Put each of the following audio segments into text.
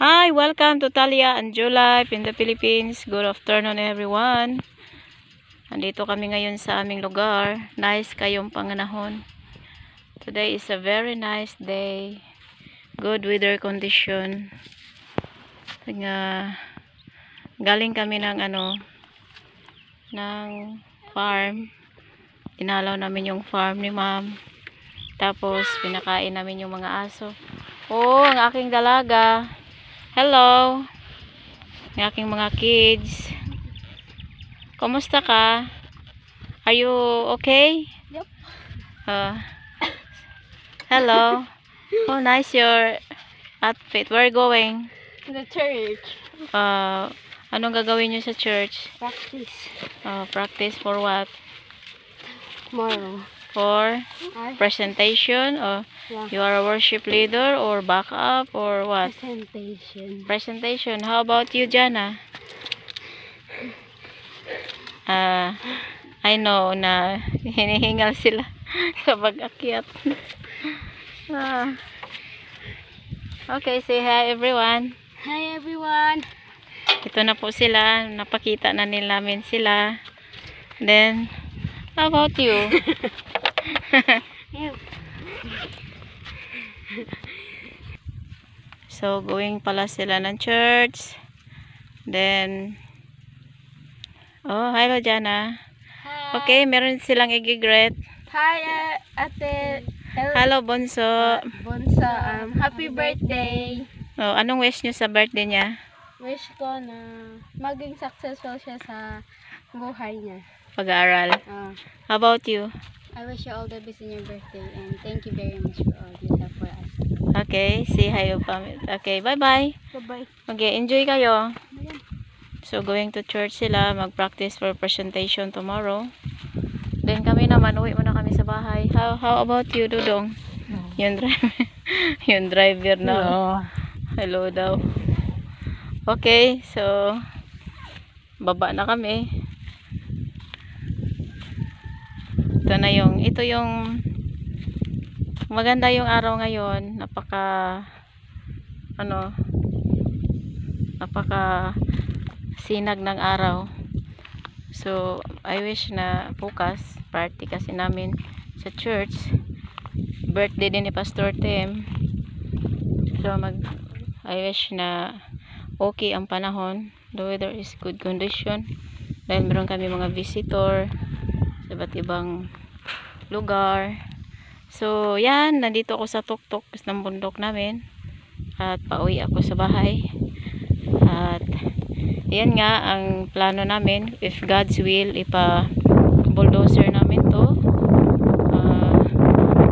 Hi, welcome to Talia and Life in the Philippines. Good afternoon everyone. Andito kami ngayon sa aming lugar. Nice kayong panganahon. Today is a very nice day. Good weather condition. Nga, galing kami ng ano, ng farm. Inalaw namin yung farm ni ma'am. Tapos, pinakain namin yung mga aso. Oh, ang aking dalaga. Hello. Ang aking mga kids. Kumusta ka? Are you okay? Yep. Uh, hello. Oh, nice your outfit. Where are you going? The church. Uh, anong gagawin nyo sa church? Practice. Uh, practice for what? Tomorrow. For presentation? Or you are a worship leader or backup or what? Presentation. Presentation. How about you, Jana? Ah, I know na hinihingal sila sa pag-akyat. ah. Okay, say hi everyone. Hi everyone. Ito na po sila. Napakita na nila namin sila. Then, how about you? So, going pala sila ng church. Then, oh, hello Jana. Hi. Okay, meron silang igigret. Hi, uh, Ate. El- Hello, Bonso. uh, Bonsa. Um, happy birthday. Oh, anong wish nyo sa birthday niya? Wish ko na maging successful siya sa buhay niya. Pag-aaral. Uh, How about you? I wish you all the best in your birthday and thank you very much for all you have for us. Okay, say hi. Pam- Okay, bye-bye. Bye-bye. Okay, enjoy kayo. So, going to church sila. Mag-practice for presentation tomorrow. Then kami naman, uwi muna kami sa bahay. How, how about you, Dudong? Yung driver. yung driver na. Hello daw. Okay, so baba na kami. Ito na yung ito yung maganda yung araw ngayon. Napaka ano napaka sinag ng araw. So, I wish na bukas party kasi namin sa church. Birthday din ni Pastor Tim. So, mag I wish na okay ang panahon. The weather is good condition. Dahil meron kami mga visitor sa iba't ibang lugar. So, yan. Nandito ako sa tuktok ng bundok namin. At pauwi ako sa bahay. At, yan nga ang plano namin. If God's will, ipa bulldozer namin to. Uh,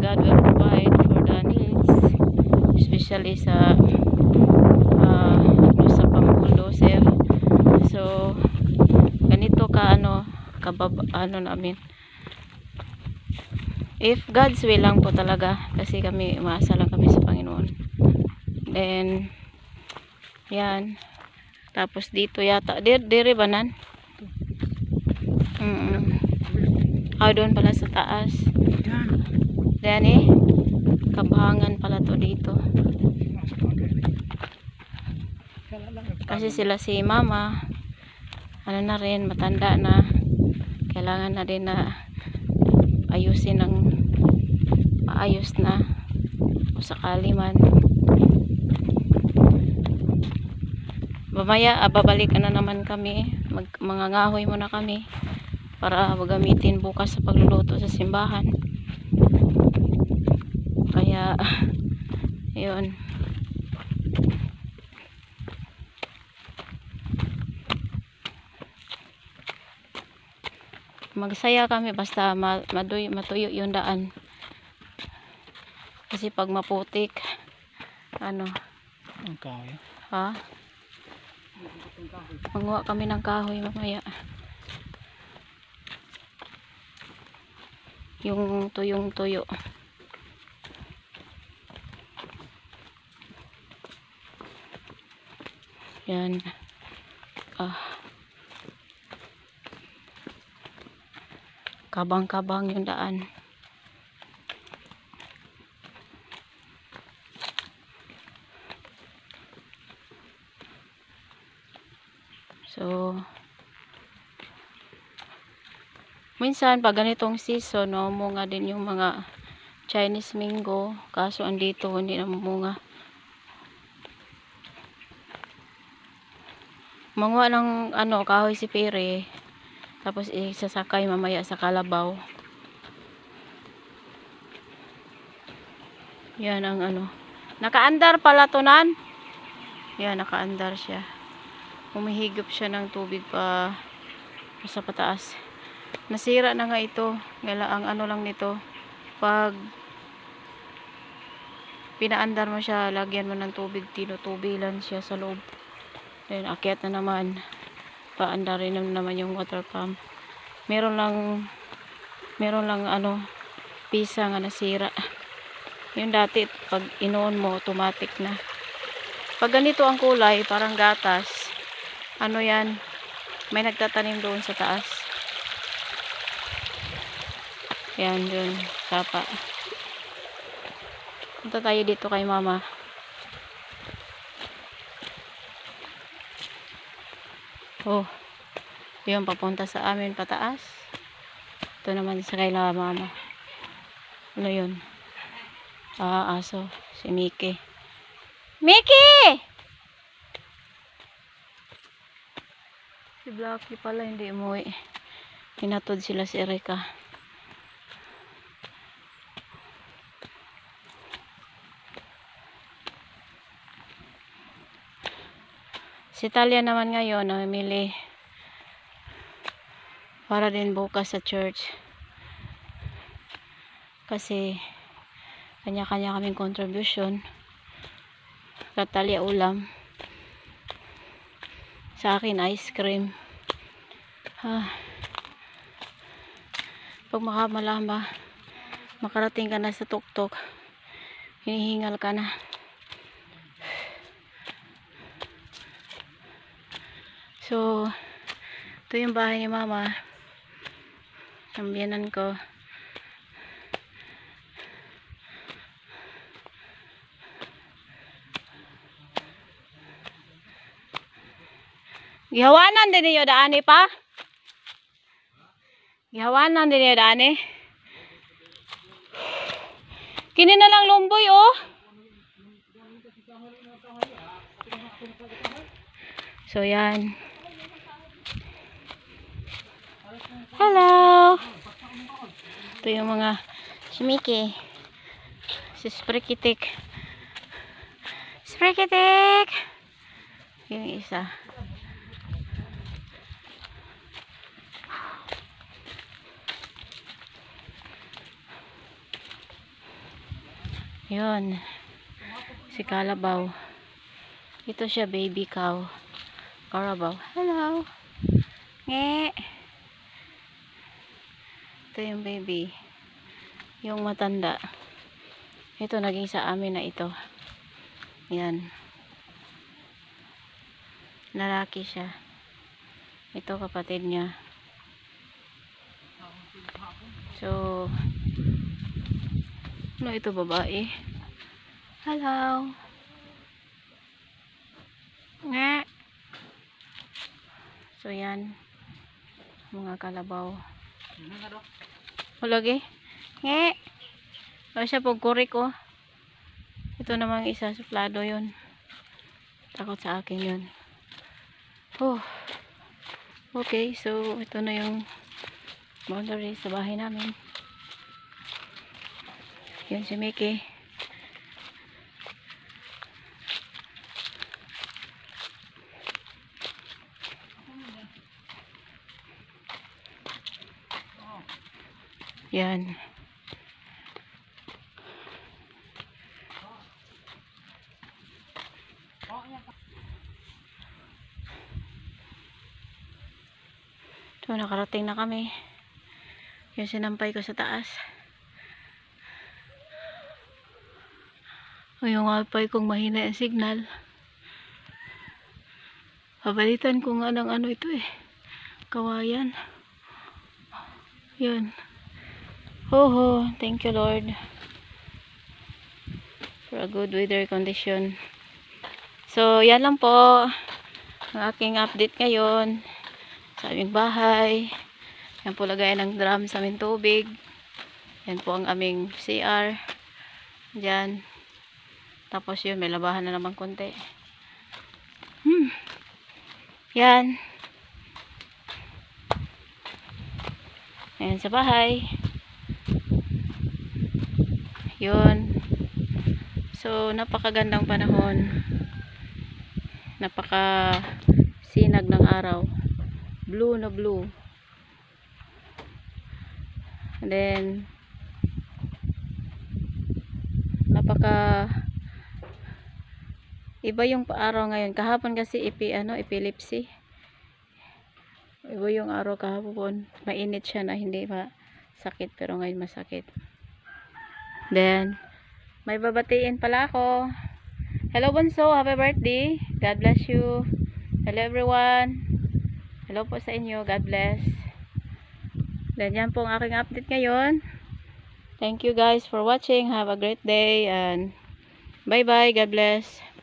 God will provide for the needs. Especially sa uh, sa pang-bulldozer. So, ganito ka ano, kabab, ano namin. If God's will lang po talaga, kasi kami, umaasa lang kami sa Panginoon. Then, yan. Tapos dito yata, dir, dire ba nan? Mm -mm. Ah, doon pala sa taas. Yan eh. Kabahangan pala to dito. Kasi sila si mama, ano na rin, matanda na. Kailangan na din na ayusin ng maayos na o sakali man. Mamaya, ah, babalik na naman kami. Mag, mga ngahoy muna kami para gamitin bukas sa pagluluto sa simbahan. Kaya, yun. Magsaya kami basta ma maduy, matuyo yung daan. Kasi pag maputik ano Ang kahoy. ha? Manguha kami ng kahoy mamaya. Yung tuyong tuyo. Yan kabang-kabang yung daan. So minsan pag ganitong season no, umunga din yung mga Chinese mango. Kaso andito hindi na umunga manguha ng ano kahoy si Pere. Tapos isasakay mamaya sa kalabaw. Yan ang ano. Nakaandar pala to nan. Yan, nakaandar siya. Humihigop siya ng tubig pa, pa sa pataas. Nasira na nga ito. Gala ang ano lang nito. Pag pinaandar mo siya, lagyan mo ng tubig, tinutubilan siya sa loob. Then, akyat na naman. Paandarin na naman yung water pump. Meron lang, meron lang ano, pisa nga nasira. Yung dati, pag inoon mo, automatic na. Pag ganito ang kulay, parang gatas, ano yan, may nagtatanim doon sa taas. Yan, yun, sapa. Punta tayo dito kay mama. Oh, yun, papunta sa amin pataas. Ito naman sa kay mama. Ano yun? Ah, aso. Si Mickey. Mickey! Si Blackie pala hindi umuwi. Hinatod sila si Erika. Si Talia naman ngayon, namimili para din bukas sa church. Kasi kanya-kanya kaming contribution. Katalia ulam. Sa akin, ice cream. Ah. Pag makamalama, makarating ka na sa tuktok, hinihingal ka na. So, ito yung bahay ni mama. Sambiyanan ko. Gihawanan din niyo daani pa? Gihawanan din niyo daani? Kini na lang lumboy oh. So yan. Hello. Ito yung mga simiki. Si Sprikitik. Sprikitik. Yung isa. Yun. Si Kalabaw. Ito siya, baby cow. Kalabaw. Hello. Nge. Ito yung baby. Yung matanda. Ito, naging sa amin na ito. Yan. Lalaki siya. Ito, kapatid niya. So, ano ito babae? Hello. Nga. So yan. Mga kalabaw. Hulagi. Nga. O siya pong kurik oh. Ito namang isa suplado yun. Takot sa akin yun. Oh. Okay, so ito na yung boundary sa bahay namin. Yun si Mickey. Yan. So, nakarating na kami. Yung sinampay ko sa taas. O yung wifi kong mahina yung signal. Pabalitan ko nga ng ano ito eh. Kawayan. Yun. Ho thank you Lord. For a good weather condition. So, yan lang po. ang aking update ngayon sa aming bahay. Yan po lagay ng drum sa aming tubig. Yan po ang aming CR. Diyan. Tapos yun, may labahan na naman konti. Hmm. Yan. Ayan sa bahay. Yun. So, napakagandang panahon. Napaka sinag ng araw. Blue na blue. And then, napaka iba yung araw ngayon. Kahapon kasi ipi, ano, epilepsy. Iba yung araw kahapon. Mainit siya na hindi masakit pero ngayon masakit. Then, may babatiin pala ako. Hello Bunso, happy birthday. God bless you. Hello everyone. Hello po sa inyo. God bless. Then yan po ang aking update ngayon. Thank you guys for watching. Have a great day and bye bye. God bless.